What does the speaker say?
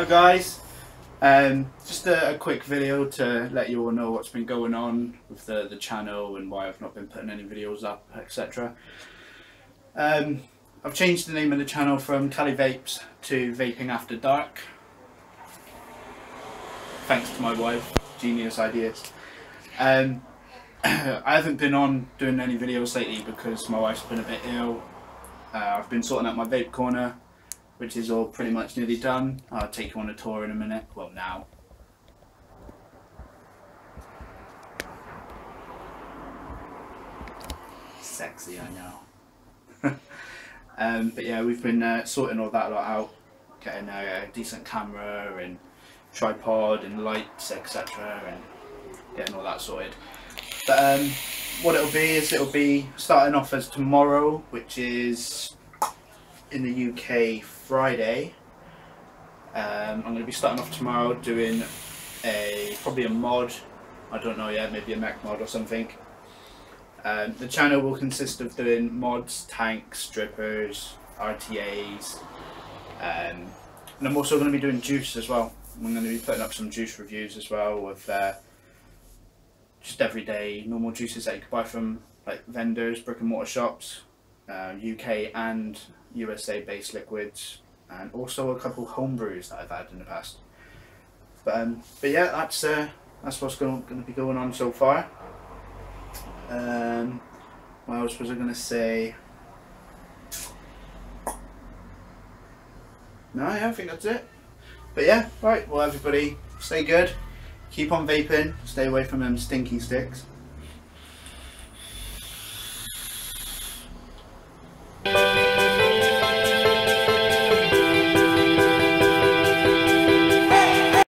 Hi guys, um, just a, a, quick video to let you all know what's been going on with the, the channel and why I've not been putting any videos up, etc. Um, I've changed the name of the channel from Callie Vapes to Vaping After Dark. Thanks to my wife, genius ideas. Um, I haven't been on doing any videos lately because my wife's been a bit ill. Uh, I've been sorting out my vape corner which is all pretty much nearly done. I'll take you on a tour in a minute. Well, now. Sexy, I know. um, but yeah, we've been uh, sorting all that lot out, getting a, a decent camera and tripod and lights, etc., and getting all that sorted. But um, what it'll be is it'll be starting off as tomorrow, which is in the UK Friday. Um, I'm going to be starting off tomorrow doing a probably a mod. I don't know yet, maybe a mech mod or something. Um, the channel will consist of doing mods, tanks, strippers, RTAs, um, and I'm also going to be doing juice as well. I'm going to be putting up some juice reviews as well with uh, just everyday normal juices that you can buy from like vendors, brick and mortar shops, uh, UK and USA based liquids and also a couple home brews that I've had in the past. But, um, but yeah, that's uh, that's what's going, to be going on so far. Um, what else was I going to say? No, yeah, I think that's it. But yeah, right, well everybody, stay good, keep on vaping, stay away from them stinky sticks.